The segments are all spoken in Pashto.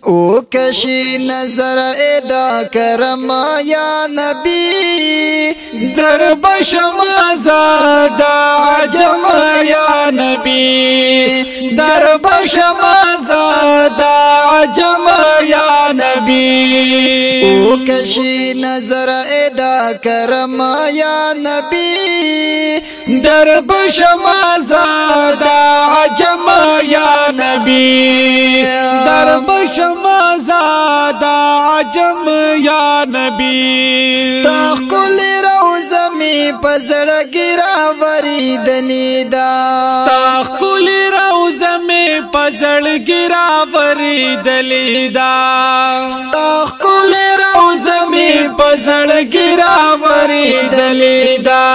او کشی نظر ادا کرما یا نبی در بشم زادا عجم یا نبی در بشم زادا عجم نبی او کشی نظر ادا کرم یا نبی در بشم زادا عجم یا نبی در بشم زادا عجم یا نبی ستا کل روزمی پزڑ گرا وریدنی دا ستا زړګي را وریدلی دا ستا خپل روزه می په زړګي را وریدلی دا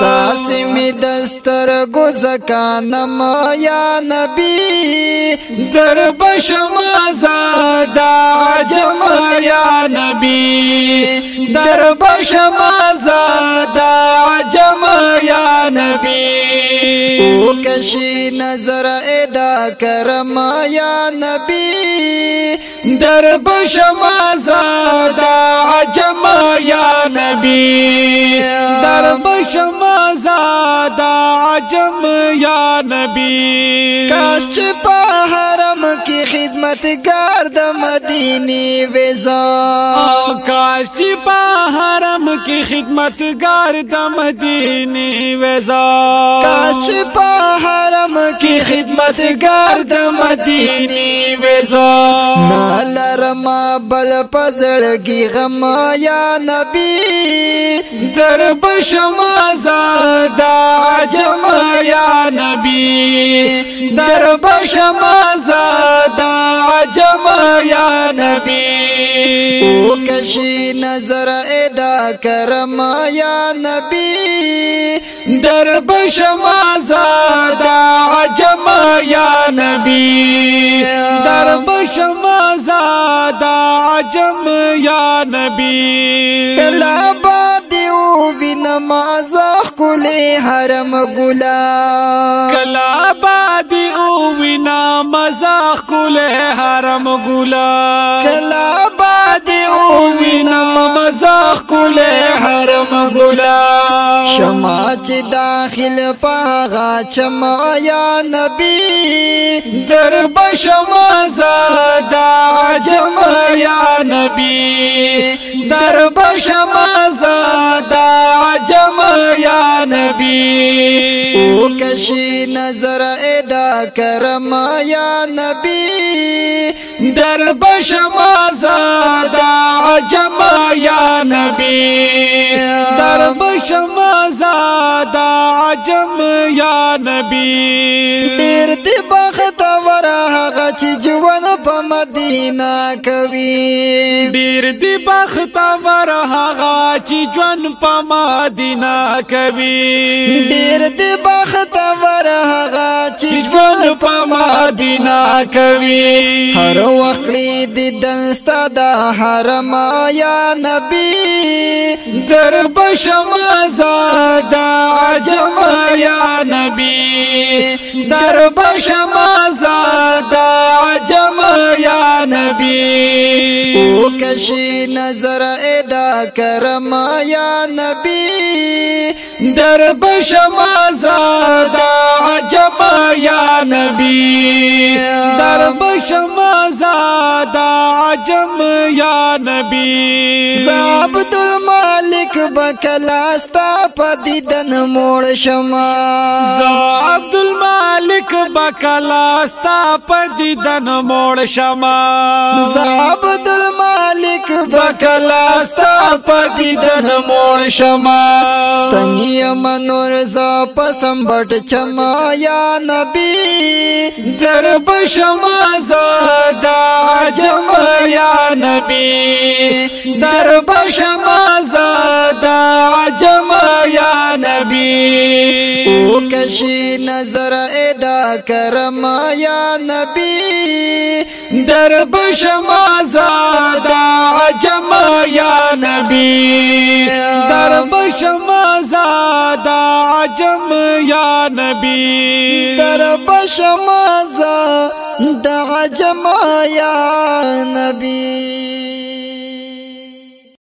ساس می دستر گزکان ما یا نبی در بشم زادا عجم یا نبی در بشم زادا عجم یا نبی او کشی نظر کرم یا نبی دربشما عجم یا نبی دربشما عجم یا نبی کاش چپا حرم کی خدمت کردم مدینی نی کاش چپا حرم کې خدمتګار د مدینه وزا کاش په حرم کې خدمتګار د مدینه وزا نالرما بل پزړګي غم یا نبی درب شما زادا عجم نبی زادا عجم یا نبی او کشی نظر ادا کرم یا نبی ڈر بشما عجم یا نبی بشما عجم یا نبی دیو باد ښکلی حرم ګلا کلا بادي او وینا مزا ښکلی حرم ګلا کلا بادي او وینا مزا ښکلی حرم ګلا شما چې داخل پاغا چما یا نبی در بشما زادا جما یا نبی در بشما زادا نبی او کشی نظر ادا کرما یا نبی در درب شما عجما یا نبی در درب شما عجم یا نبی دیر دم چې ژوند په مدینه کوي ډیر دی بخت ور هغه چې ژوند په مدینه کوي ډیر دی بخت ور هغه چې ژوند په مدینه کوي هر وخت دې دنستا د حرم یا نبی در بشم زاد عجم یا نبی در بشم آزاد عجم یا نبی او کشی نظر ادا کرم یا نبی در بشم آزاد عجم یا نبی شما زادا عجم یا نبی زابد المالک بکلاستا پدیدن موڑ شما زابد المالک بکلاستا پدیدن موڑ شما زابد المالک بکلاستا پاکی موڑ شما تنگی منور زا پسم بٹ چما یا نبی درب شما زاو یا نبی درب شما زا یا نبی او کشی نظر ادا کرما یا نبی درب شما زادا جما یا نبی درب شما زادا جما یا نبی درب شما زادا جما یا نبی